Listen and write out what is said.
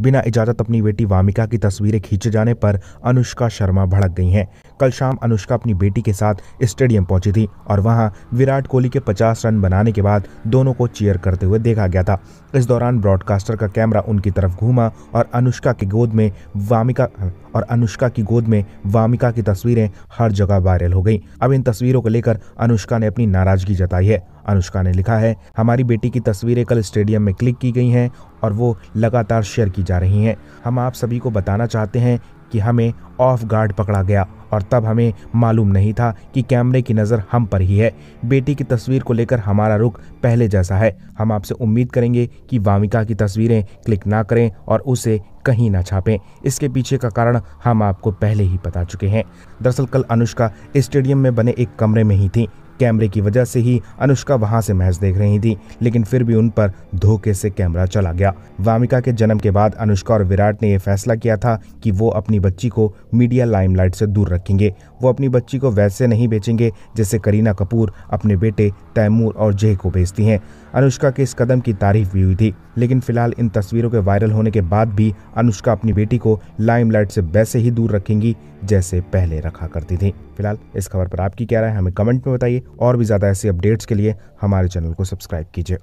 बिना इजाज़त अपनी बेटी वामिका की तस्वीरें खींचे जाने पर अनुष्का शर्मा भड़क गई हैं। कल शाम अनुष्का अपनी बेटी के साथ स्टेडियम पहुँची थी और वहाँ विराट कोहली के 50 रन बनाने के बाद दोनों को चीयर करते हुए देखा गया था। इस दौरान ब्रॉडकास्टर का कैमरा उनकी तरफ़ घूमा और अनुष्का की गोद में वामिका, और अनुष्का की गोद में वामिका की तस्वीरें हर जगह वायरल हो गई। अब इन तस्वीरों को लेकर अनुष्का ने अपनी नाराज़गी जताई है। अनुष्का ने लिखा है, हमारी बेटी की तस्वीरें कल स्टेडियम में क्लिक की गई हैं और वो लगातार शेयर की जा रही हैं। हम आप सभी को बताना चाहते हैं कि हमें ऑफ़ गार्ड पकड़ा गया और तब हमें मालूम नहीं था कि कैमरे की नज़र हम पर ही है। बेटी की तस्वीर को लेकर हमारा रुख पहले जैसा है। हम आपसे उम्मीद करेंगे कि वामिका की तस्वीरें क्लिक ना करें और उसे कहीं ना छापें। इसके पीछे का कारण हम आपको पहले ही बता चुके हैं। दरअसल कल अनुष्का स्टेडियम में बने एक कमरे में ही थी। कैमरे की वजह से ही अनुष्का वहाँ से महज देख रही थी, लेकिन फिर भी उन पर धोखे से कैमरा चला गया। वामिका के जन्म के बाद अनुष्का और विराट ने यह फैसला किया था कि वो अपनी बच्ची को मीडिया लाइमलाइट से दूर रखेंगे। वो अपनी बच्ची को वैसे नहीं बेचेंगे, जैसे करीना कपूर अपने बेटे तैमूर और जय को बेचती हैं। अनुष्का के इस कदम की तारीफ़ भी हुई थी, लेकिन फ़िलहाल इन तस्वीरों के वायरल होने के बाद भी अनुष्का अपनी बेटी को लाइमलाइट से वैसे ही दूर रखेंगी, जैसे पहले रखा करती थी। फ़िलहाल इस खबर पर आपकी क्या राय हमें कमेंट में बताइए। और भी ज़्यादा ऐसे अपडेट्स के लिए हमारे चैनल को सब्सक्राइब कीजिए।